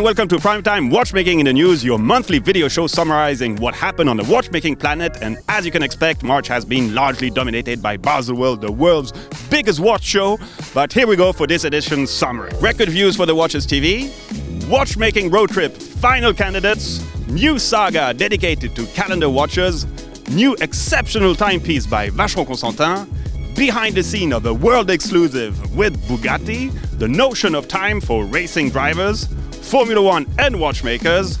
and welcome to Primetime Watchmaking in the News, your monthly video show summarizing what happened on the watchmaking planet. And as you can expect, March has been largely dominated by Baselworld, the world's biggest watch show. But here we go for this edition's summary. Record views for the Watches TV, watchmaking road trip, final candidates, new saga dedicated to calendar watches, new exceptional timepiece by Vacheron Constantin, behind the scene of the world exclusive with Bugatti, the notion of time for racing drivers, Formula One and watchmakers,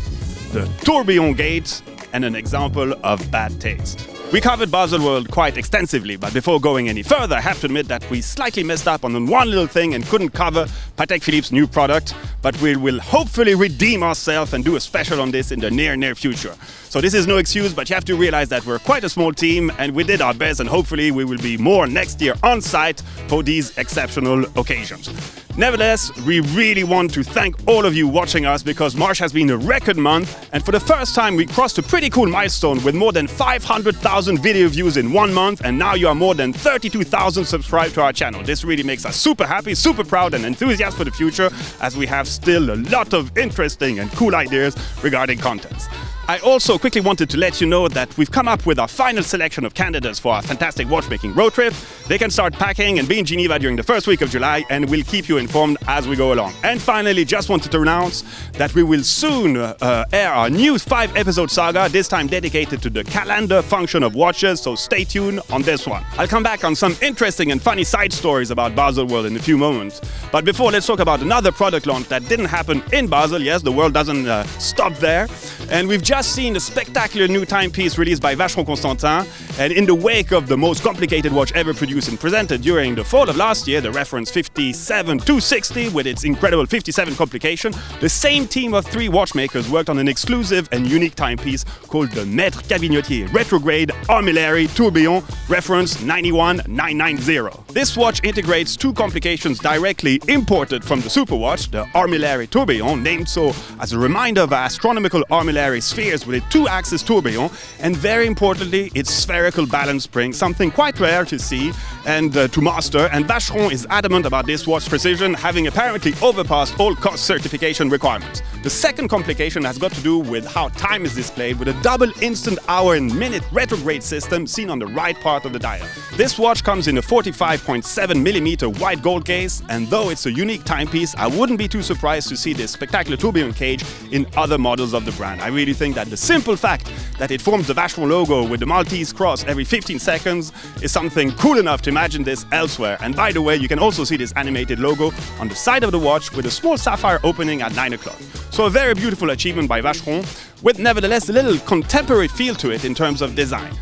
the tourbillon gate, and an example of bad taste. We covered Baselworld quite extensively, but before going any further, I have to admit that we slightly messed up on one little thing and couldn't cover Patek Philippe's new product, but we will hopefully redeem ourselves and do a special on this in the near, near future. So this is no excuse, but you have to realize that we're quite a small team and we did our best and hopefully we will be more next year on site for these exceptional occasions. Nevertheless, we really want to thank all of you watching us because March has been a record month and for the first time we crossed a pretty cool milestone with more than 500,000 video views in one month and now you are more than 32,000 subscribed to our channel. This really makes us super happy, super proud and enthusiastic for the future as we have still a lot of interesting and cool ideas regarding contents. I also quickly wanted to let you know that we've come up with our final selection of candidates for our fantastic watchmaking road trip. They can start packing and be in Geneva during the first week of July, and we'll keep you informed as we go along. And finally, just wanted to announce that we will soon uh, air our new five episode saga, this time dedicated to the calendar function of watches, so stay tuned on this one. I'll come back on some interesting and funny side stories about Baselworld in a few moments. But before, let's talk about another product launch that didn't happen in Basel. Yes, the world doesn't uh, stop there. And we've just seen a spectacular new timepiece released by Vacheron Constantin. And in the wake of the most complicated watch ever produced and presented during the fall of last year, the reference 57260 with its incredible 57 complication, the same team of three watchmakers worked on an exclusive and unique timepiece called the Maître Cabinotier Retrograde Armillary Tourbillon reference 91990. This watch integrates two complications directly imported from the superwatch, the Armillary Tourbillon, named so as a reminder of our astronomical armillary spheres with a two-axis tourbillon, and very importantly, its spherical balance spring, something quite rare to see and uh, to master, and Vacheron is adamant about this watch precision, having apparently overpassed all COSC certification requirements. The second complication has got to do with how time is displayed with a double instant hour and minute retrograde system seen on the right part of the dial. This watch comes in a 45.7mm white gold case, and though it's a unique timepiece, I wouldn't be too surprised to see this spectacular tourbillon cage in other models of the brand. I really think that the simple fact that it forms the Vacheron logo with the Maltese cross every 15 seconds is something cool enough to imagine this elsewhere. And by the way, you can also see this animated logo on the side of the watch with a small sapphire opening at 9 o'clock. So a very beautiful achievement by Vacheron, with nevertheless a little contemporary feel to it in terms of design.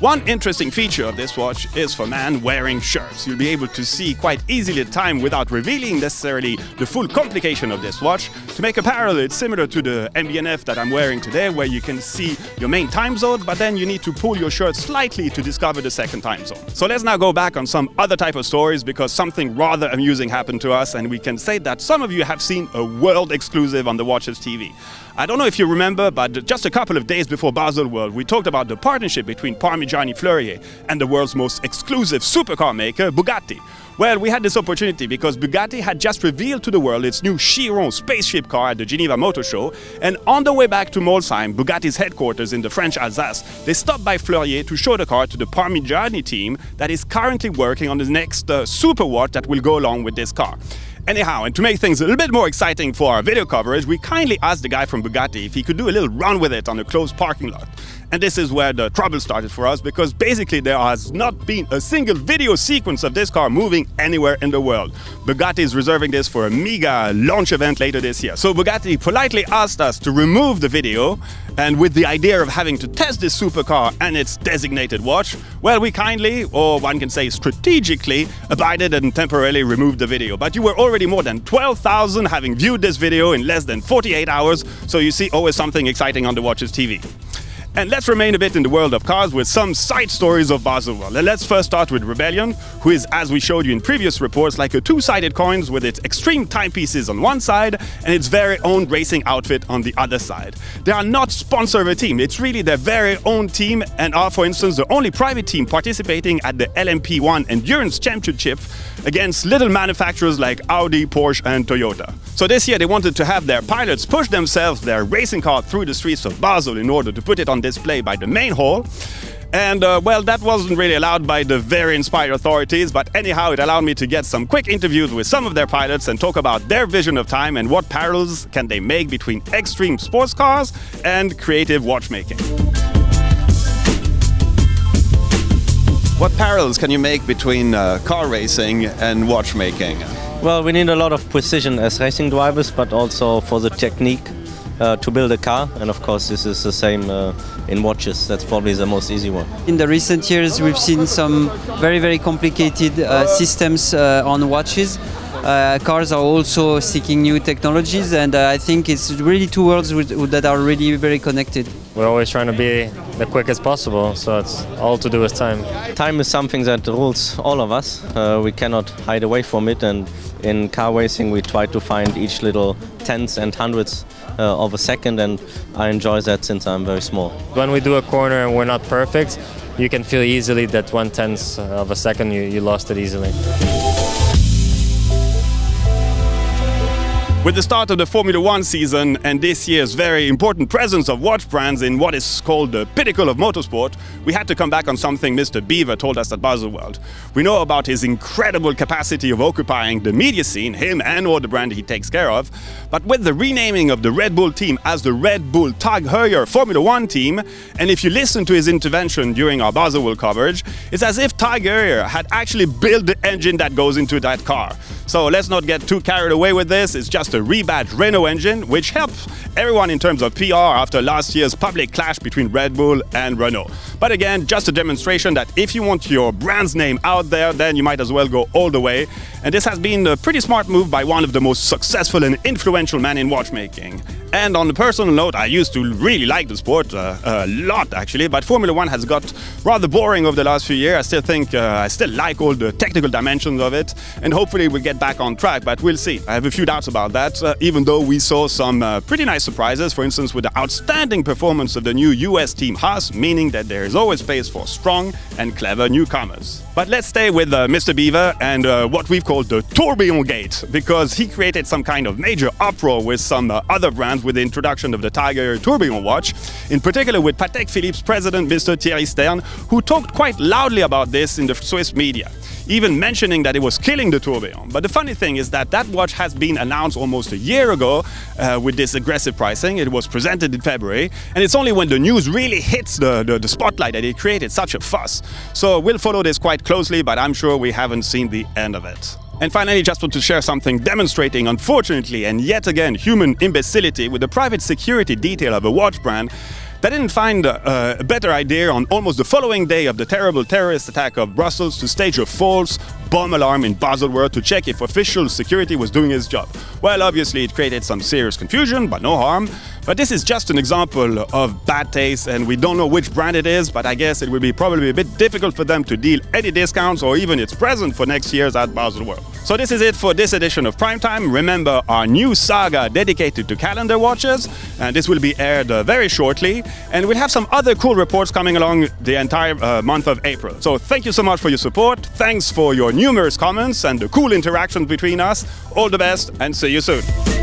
One interesting feature of this watch is for men wearing shirts. You'll be able to see quite easily the time without revealing necessarily the full complication of this watch. To make a parallel, it's similar to the MB&F that I'm wearing today, where you can see your main time zone, but then you need to pull your shirt slightly to discover the second time zone. So let's now go back on some other type of stories because something rather amusing happened to us, and we can say that some of you have seen a world exclusive on the Watches TV. I don't know if you remember, but just a couple of days before Baselworld, we talked about the partnership between Parmigiani Fleurier and the world's most exclusive supercar maker, Bugatti. Well, we had this opportunity because Bugatti had just revealed to the world its new Chiron spaceship car at the Geneva Motor Show, and on the way back to Molsheim, Bugatti's headquarters in the French Alsace, they stopped by Fleurier to show the car to the Parmigiani team that is currently working on the next uh, super watch that will go along with this car. Anyhow, and to make things a little bit more exciting for our video coverage, we kindly asked the guy from Bugatti if he could do a little run with it on a closed parking lot. And this is where the trouble started for us because basically there has not been a single video sequence of this car moving anywhere in the world. Bugatti is reserving this for a mega launch event later this year. So Bugatti politely asked us to remove the video and with the idea of having to test this supercar and its designated watch, well, we kindly, or one can say strategically, abided and temporarily removed the video. But you were already more than 12,000 having viewed this video in less than 48 hours, so you see always something exciting on the Watches TV. And let's remain a bit in the world of cars with some side stories of. And let's first start with Rebellion, who is, as we showed you in previous reports, like a two-sided coin with its extreme timepieces on one side and its very own racing outfit on the other side. They are not sponsor of a team, it's really their very own team and are, for instance, the only private team participating at the LMP1 Endurance Championship against little manufacturers like Audi, Porsche and Toyota. So this year they wanted to have their pilots push themselves their racing car through the streets of Basel in order to put it on display by the main hall. And uh, well, that wasn't really allowed by the very inspired authorities, but anyhow, it allowed me to get some quick interviews with some of their pilots and talk about their vision of time and what parallels can they make between extreme sports cars and creative watchmaking. What parallels can you make between uh, car racing and watchmaking? Well, we need a lot of precision as racing drivers, but also for the technique uh, to build a car. And of course, this is the same uh, in watches. That's probably the most easy one. In the recent years, we've seen some very, very complicated uh, systems uh, on watches. Uh, cars are also seeking new technologies, and uh, I think it's really two worlds that are really very connected. We're always trying to be the quickest possible, so it's all to do with time. Time is something that rules all of us. we cannot hide away from it, and in car racing, we try to find each little tenths and hundredths uh, of a second, and I enjoy that since I'm very small. When we do a corner and we're not perfect, you can feel easily that one tenth of a second you, you lost it easily. With the start of the Formula One season and this year's very important presence of watch brands in what is called the pinnacle of motorsport, we had to come back on something Mr. Biver told us at Baselworld. We know about his incredible capacity of occupying the media scene, him and all the brand he takes care of, but with the renaming of the Red Bull team as the Red Bull Tag Heuer Formula One team, and if you listen to his intervention during our Baselworld coverage, it's as if Tag Heuer had actually built the engine that goes into that car. So let's not get too carried away with this, it's just a rebadged Renault engine, which helped everyone in terms of PR after last year's public clash between Red Bull and Renault. But again, just a demonstration that if you want your brand's name out there, then you might as well go all the way. And this has been a pretty smart move by one of the most successful and influential men in watchmaking. And on a personal note, I used to really like the sport uh, a lot actually, but Formula One has got rather boring over the last few years. I still think uh, I still like all the technical dimensions of it, and hopefully we'll get back on track, but we'll see. I have a few doubts about that, uh, even though we saw some uh, pretty nice surprises, for instance with the outstanding performance of the new US team Haas, meaning that there is always space for strong and clever newcomers. But let's stay with uh, Mr. Biver and uh, what we've called the Tourbillon Gate, because he created some kind of major uproar with some other brands with the introduction of the Tiger Tourbillon watch, in particular with Patek Philippe's president, Mr. Thierry Stern, who talked quite loudly about this in the Swiss media, even mentioning that it was killing the tourbillon. But the funny thing is that that watch has been announced almost a year ago uh, with this aggressive pricing. It was presented in February, and it's only when the news really hits the, the, the spotlight that it created such a fuss. So we'll follow this quite closely, but I'm sure we haven't seen the end of it. And finally, just want to share something demonstrating, unfortunately, and yet again, human imbecility with the private security detail of a watch brand that didn't find uh, a better idea on almost the following day of the terrible terrorist attack of Brussels to stage a false bomb alarm in Baselworld to check if official security was doing its job. Well, obviously it created some serious confusion, but no harm. But this is just an example of bad taste and we don't know which brand it is, but I guess it will be probably a bit difficult for them to deal any discounts or even its present for next year's at Baselworld. So this is it for this edition of Primetime. Remember our new saga dedicated to calendar watches, and this will be aired uh, very shortly. And we'll have some other cool reports coming along the entire uh, month of April. So thank you so much for your support. Thanks for your numerous comments and the cool interactions between us. All the best and see you soon.